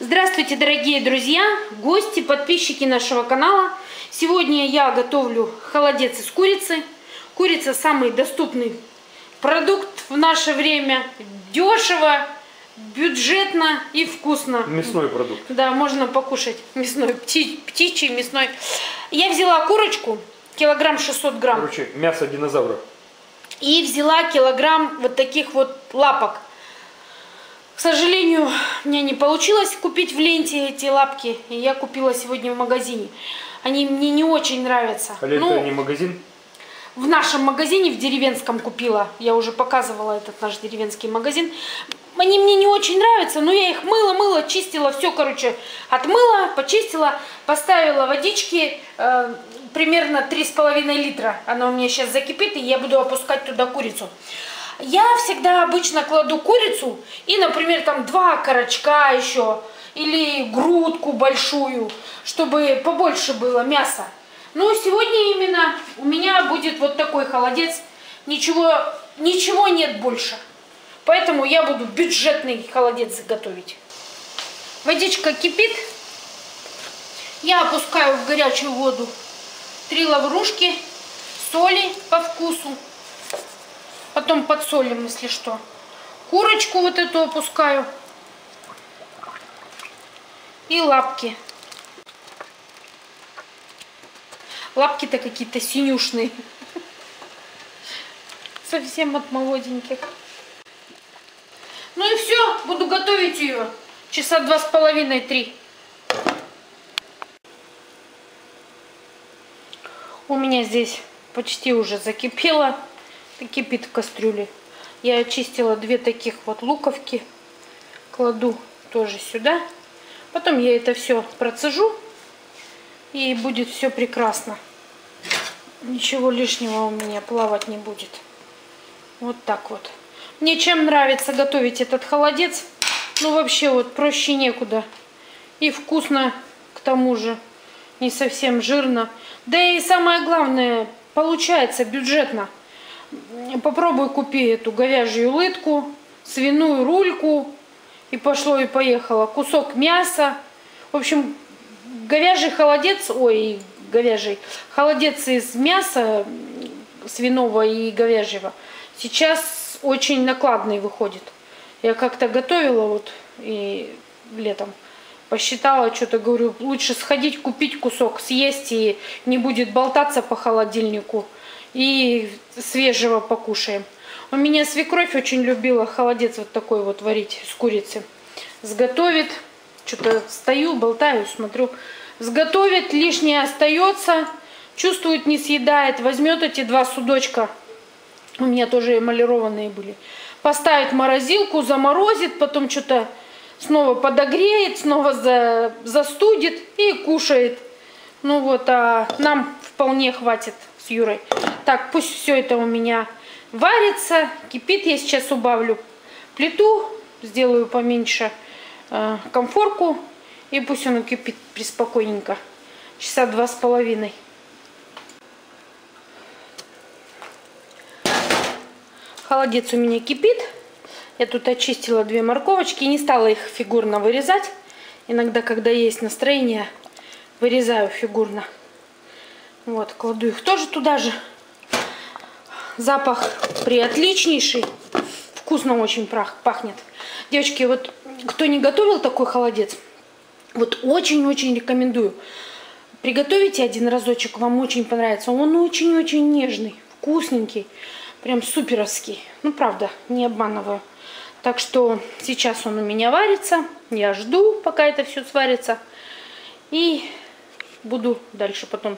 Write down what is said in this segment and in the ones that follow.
Здравствуйте, дорогие друзья, гости, подписчики нашего канала. Сегодня я готовлю холодец из курицы. Курица самый доступный продукт в наше время. Дешево, бюджетно и вкусно. Мясной продукт. Да, можно покушать мясной, пти- птичий, мясной. Я взяла курочку, килограмм 600 грамм. Короче, мясо динозавра. И взяла килограмм вот таких вот лапок. К сожалению, меня не получилось купить в ленте эти лапки. И я купила сегодня в магазине. Они мне не очень нравятся. А это Ну, не магазин? в нашем магазине, в деревенском купила. Я уже показывала этот наш деревенский магазин. Они мне не очень нравятся, но я их мыла, мыла, чистила, все, короче, отмыла, почистила, поставила водички, э, примерно 3,5 литра. Она у меня сейчас закипит, и я буду опускать туда курицу. Я всегда обычно кладу курицу и, например, там два корочка еще, или грудку большую, чтобы побольше было мяса. Ну, сегодня именно у меня будет вот такой холодец. Ничего, ничего нет больше. Поэтому я буду бюджетный холодец готовить. Водичка кипит. Я опускаю в горячую воду три лаврушки, соли по вкусу. Потом подсолим, если что. Курочку вот эту опускаю. И лапки. Лапки-то какие-то синюшные. Совсем от молоденьких. Ну и все, буду готовить ее. Часа два с половиной, три. У меня здесь почти уже закипело. Кипит в кастрюле. Я очистила две таких вот луковки. Кладу тоже сюда. Потом я это все процежу. И будет все прекрасно. Ничего лишнего у меня плавать не будет. Вот так вот. Мне чем нравится готовить этот холодец. Ну вообще вот проще некуда. И вкусно к тому же. Не совсем жирно. Да и самое главное, получается бюджетно. Попробуй купи эту говяжью лытку, свиную рульку. И пошло и поехало. Кусок мяса. В общем, говяжий холодец, ой, говяжий, холодец из мяса свиного и говяжьего сейчас очень накладный выходит. Я как-то готовила вот и летом посчитала, что-то говорю, лучше сходить купить кусок, съесть и не будет болтаться по холодильнику и свежего покушаем. У меня свекровь очень любила холодец вот такой вот варить с курицы. Сготовит, что-то стою, болтаю, смотрю, сготовит, лишнее остается, чувствует, не съедает, возьмет эти два судочка, у меня тоже эмалированные были, поставит в морозилку, заморозит, потом что-то снова подогреет, снова за, застудит и кушает. Ну вот, а нам вполне хватит Юрой. Так, пусть все это у меня варится, кипит. Я сейчас убавлю плиту, сделаю поменьше э, комфорку. И пусть он кипит приспокойненько. Часа два с половиной. Холодец у меня кипит. Я тут очистила две морковочки не стала их фигурно вырезать. Иногда, когда есть настроение, вырезаю фигурно. Вот, кладу их тоже туда же. Запах приотличнейший. Вкусно очень пахнет. Девочки, вот кто не готовил такой холодец, вот очень-очень рекомендую. Приготовите один разочек, вам очень понравится. Он очень-очень нежный, вкусненький, прям суперовский. Ну, правда, не обманываю. Так что сейчас он у меня варится. Я жду, пока это все сварится. И буду дальше потом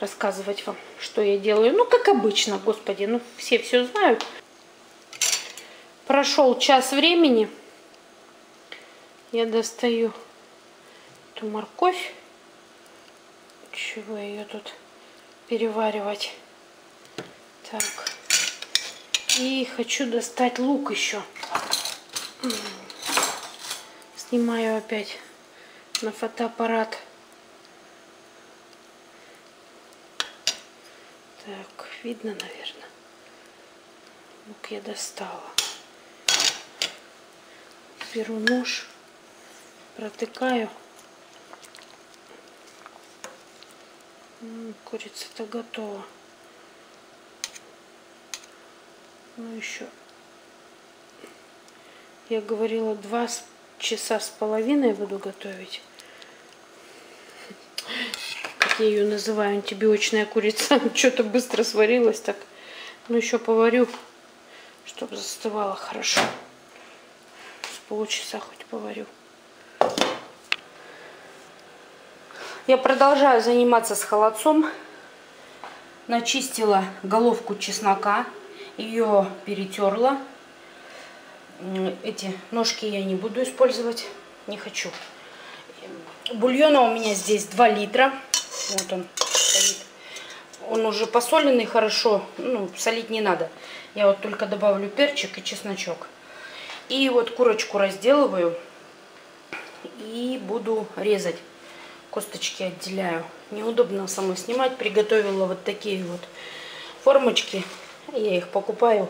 рассказывать вам, что я делаю. Ну, как обычно, господи, ну, все все знают. Прошел час времени. Я достаю эту морковь. Чего ее тут переваривать? Так. И хочу достать лук еще. Снимаю опять на фотоаппарат. Так, видно, наверное. Лук я достала. Беру нож. Протыкаю. Курица-то готова. Ну еще. Я говорила, два часа с половиной буду готовить. Я ее называю, антибиочная курица. Что-то быстро сварилась так. Ну еще поварю, чтобы застывало хорошо. С полчаса хоть поварю. Я продолжаю заниматься с холодцом. Начистила головку чеснока, ее перетерла. Эти ножки я не буду использовать, не хочу. Бульона у меня здесь 2 литра. Вот он стоит. Он уже посоленный хорошо, ну, солить не надо. Я вот только добавлю перчик и чесночок. И вот курочку разделываю и буду резать. Косточки отделяю. Неудобно самой снимать. Приготовила вот такие вот формочки. Я их покупаю.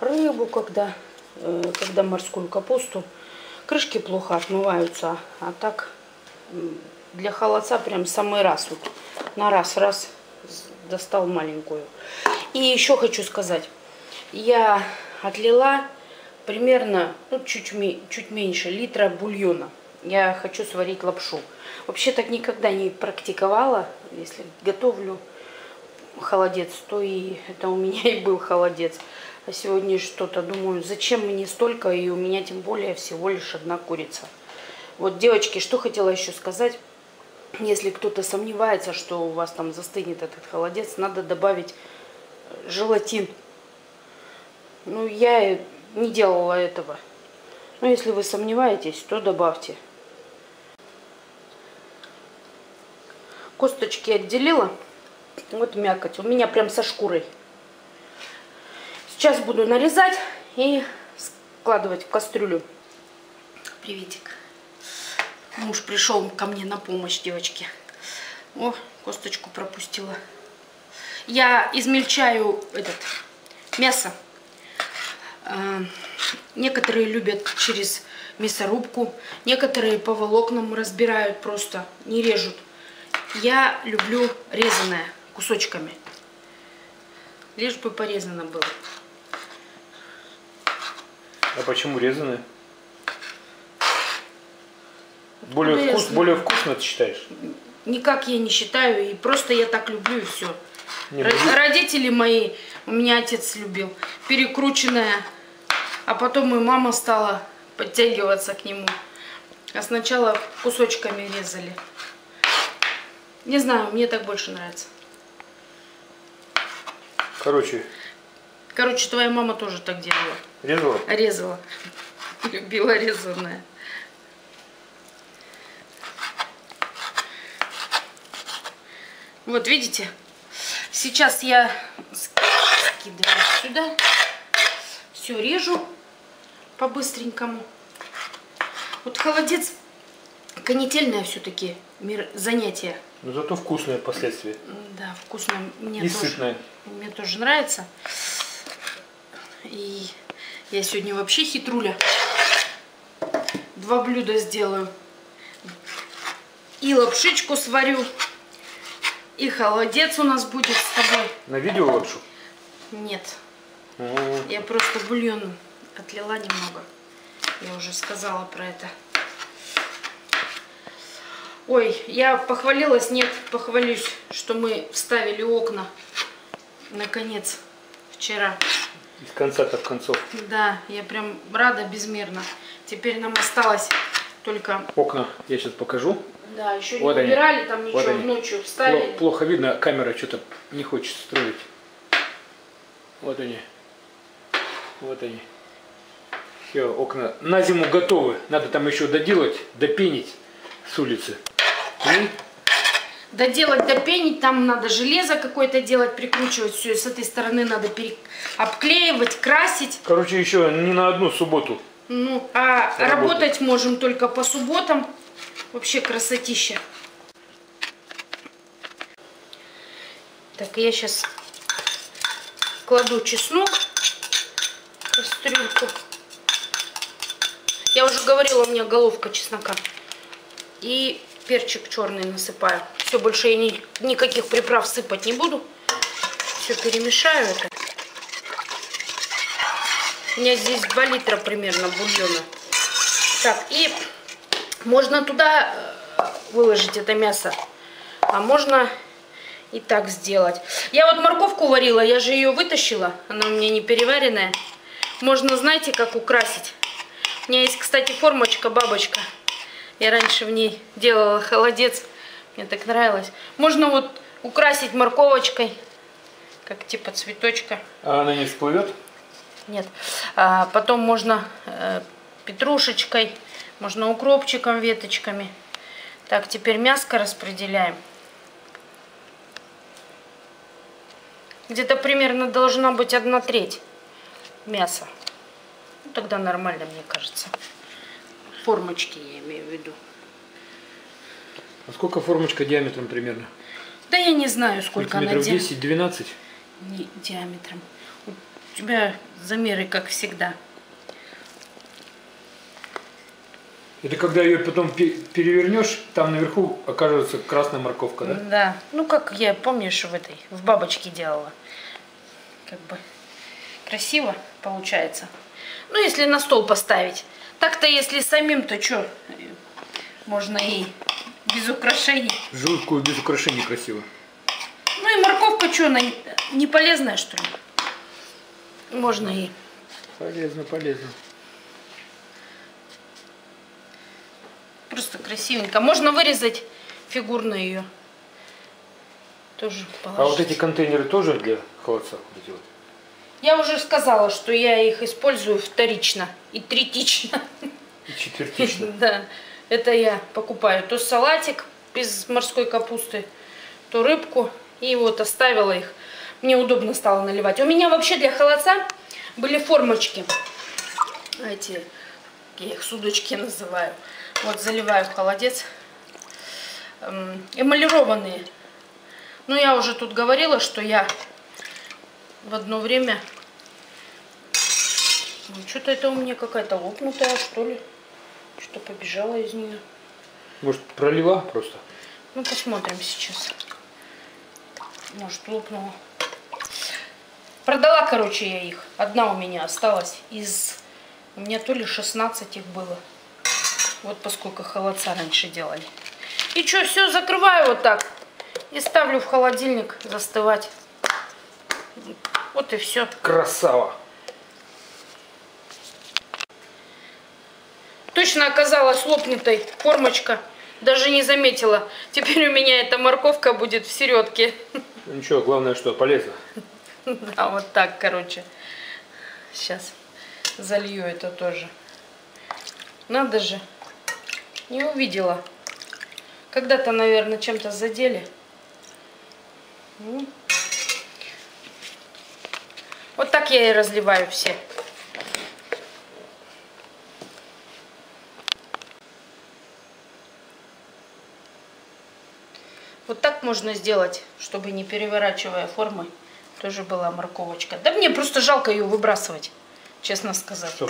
Рыбу, когда, э, когда морскую капусту. Крышки плохо отмываются. А так для холодца прям самый раз. Вот на раз-раз достал маленькую. И еще хочу сказать. Я отлила примерно ну, чуть, чуть меньше литра бульона. Я хочу сварить лапшу. Вообще так никогда не практиковала. Если готовлю холодец, то и это у меня и был холодец. А сегодня что-то думаю, зачем мне столько, и у меня тем более всего лишь одна курица. Вот, девочки, что хотела еще сказать. Если кто-то сомневается, что у вас там застынет этот холодец, надо добавить э, желатин. Ну, я не делала этого. Но если вы сомневаетесь, то добавьте. Косточки отделила. Вот мякоть. У меня прям со шкурой. Сейчас буду нарезать и складывать в кастрюлю. Приветик. Муж пришел ко мне на помощь, девочки. О, косточку пропустила. Я измельчаю этот мясо. А, Некоторые любят через мясорубку, некоторые по волокнам разбирают просто, не режут. Я люблю резаное кусочками. Лишь бы порезано было. А почему резаные? Более, я вкус, более вкусно ты считаешь? Никак я не считаю, и просто я так люблю, и все. Не, ну, Родители мои, у меня отец любил, перекрученная, а потом и мама стала подтягиваться к нему. А сначала кусочками резали. Не знаю, мне так больше нравится. Короче, Короче, твоя мама тоже так делала. резала? Резала. Любила резаное. Вот видите, сейчас я скидываю сюда, все режу по-быстренькому. Вот холодец конетельное все-таки занятие. Но зато вкусное последствия. Да, вкусно. Мне И тоже, сытное. Мне тоже нравится. И я сегодня вообще хитруля. Два блюда сделаю. И лапшичку сварю. И холодец у нас будет с тобой. На видео лапшу? Нет, О, я просто бульон отлила немного. Я уже сказала про это. Ой, я похвалилась, нет, похвалюсь, что мы вставили окна. Наконец, вчера. Из конца-то в концов. Да, я прям рада безмерно. Теперь нам осталось только... Окна я сейчас покажу. Да, еще не Вот они. убирали, там Вот ничего, они. ночью вставили. Пло- Плохо видно, камера что-то не хочет строить. Вот они. Вот они. Все, окна на зиму готовы. Надо там еще доделать, допенить с улицы. И Доделать, допенить, там надо железо какое-то делать, прикручивать все. И с этой стороны надо пере... обклеивать, красить. Короче, еще не на одну субботу. Ну, а Работать. работать можем только по субботам. Вообще красотища. Так, я сейчас кладу чеснок в кастрюльку. Я уже говорила, у меня головка чеснока. И перчик черный насыпаю. Все, больше я ни, никаких приправ сыпать не буду. Все перемешаю это. У меня здесь 2 литра примерно бульона. Так, и можно туда э, выложить это мясо. А можно и так сделать. Я вот морковку варила, я же ее вытащила. Она у меня не переваренная. Можно, знаете, как украсить. У меня есть, кстати, формочка бабочка. Я раньше в ней делала холодец. Мне так нравилось. Можно вот украсить морковочкой, как типа цветочка. А она не всплывет? Нет. А потом можно э, петрушечкой, можно укропчиком, веточками. Так, теперь мяско распределяем. Где-то примерно должна быть одна треть мяса. Ну, тогда нормально, мне кажется. Формочки я имею в виду. А сколько формочка диаметром примерно? Да я не знаю, сколько она Сантиметров 10-12? Не, диаметром. Тебя замеры, как всегда. Это когда ее потом пе- перевернешь, там наверху окажется красная морковка, да? Да. Ну, как я, помнишь, в этой, в бабочке делала. Как бы красиво получается. Ну, если на стол поставить. Так-то, если самим, то что? Можно и без украшений. Жуткую без украшений красиво. Ну и морковка что, она не полезная, что ли? Можно и... Полезно, полезно. Просто красивенько. Можно вырезать фигурно ее. Тоже положить. А вот эти контейнеры тоже для холодца вот? Я уже сказала, что я их использую вторично и третично. И четвертично. Да, это я покупаю то салатик из морской капусты, то рыбку. И вот оставила их. Мне удобно стало наливать. У меня вообще для холодца были формочки. Эти, я их судочки называю. Вот заливаю в холодец. Эм, Эмалированные. Ну, я уже тут говорила, что я в одно время... Ну, что-то это у меня какая-то лопнутая, что ли. Что-то побежало из нее. Может, пролила просто? Ну, посмотрим сейчас. Может, лопнула. Продала, короче, я их. Одна у меня осталась из... У меня то ли 16 их было. Вот поскольку холодца раньше делали. И что, все, закрываю вот так. И ставлю в холодильник застывать. Вот и все. Красава! Точно оказалась лопнутой формочка. Даже не заметила. Теперь у меня эта морковка будет в середке. Ну ничего, главное, что полезно. Да, вот так, короче. Сейчас залью это тоже. Надо же. Не увидела. Когда-то, наверное, чем-то задели. М. Вот так я и разливаю все. Вот так можно сделать, чтобы не переворачивая формы, тоже была морковочка. Да мне просто жалко ее выбрасывать, честно сказать. Что?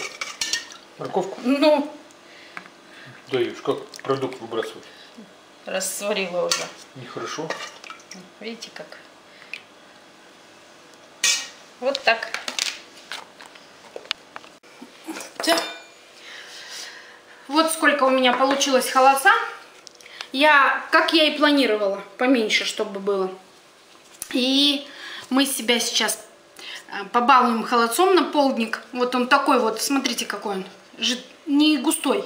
Морковку Ну, даешь, как продукт выбрасывать? раз сварила уже. Нехорошо. Видите как? Вот так. Всё. Вот сколько у меня получилось холодца. Я, как я и планировала, поменьше, чтобы было. И мы себя сейчас э, побалуем холодцом на полдник. Вот он такой вот, смотрите какой он. Жи- Не густой.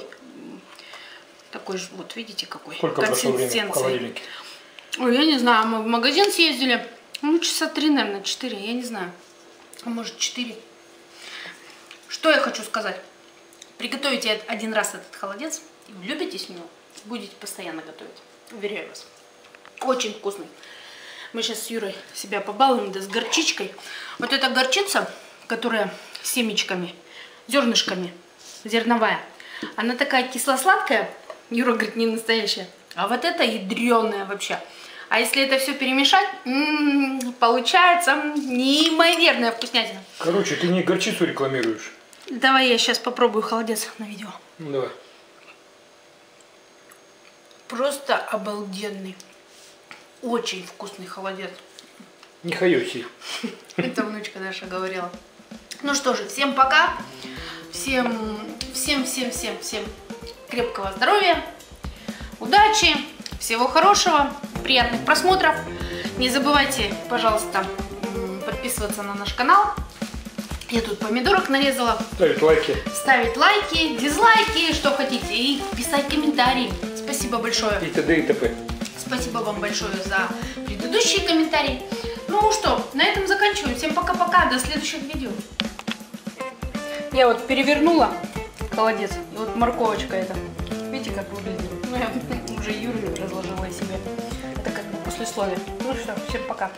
Такой же, вот видите какой. Сколько прошло времени в консистенции. холодильнике? Ой, я не знаю, мы в магазин съездили. Ну, часа три, наверное, четыре, я не знаю. А может, четыре. Что я хочу сказать. Приготовите один раз этот холодец, и влюбитесь в него, будете постоянно готовить. Уверяю вас. Очень вкусный. Мы сейчас с Юрой себя побалуем, да с горчичкой. Вот эта горчица, которая с семечками, зернышками, зерновая, она такая кисло-сладкая, Юра говорит, не настоящая. А вот это ядреная вообще. А если это все перемешать, м, получается неимоверная вкуснятина. Короче, ты не горчицу рекламируешь. Давай я сейчас попробую холодец на видео. Ну давай. Просто обалденный. Очень вкусный холодец. Не хаюси. Это внучка наша говорила. Ну что же, всем пока. Всем, всем, всем, всем, всем крепкого здоровья, удачи, всего хорошего, приятных просмотров. Не забывайте, пожалуйста, подписываться на наш канал. Я тут помидорок нарезала. Ставить лайки. Ставить лайки, дизлайки, что хотите. И писать комментарии. Спасибо большое. И т.д. и т.п. Спасибо вам большое за предыдущие комментарии. Ну что, на этом заканчиваем. Всем пока-пока, до следующих видео. Я вот перевернула холодец, и вот морковочка эта. Видите, как выглядит? Ну, я уже Юрию разложила себе. Это как бы послесловие. Ну что, всем пока.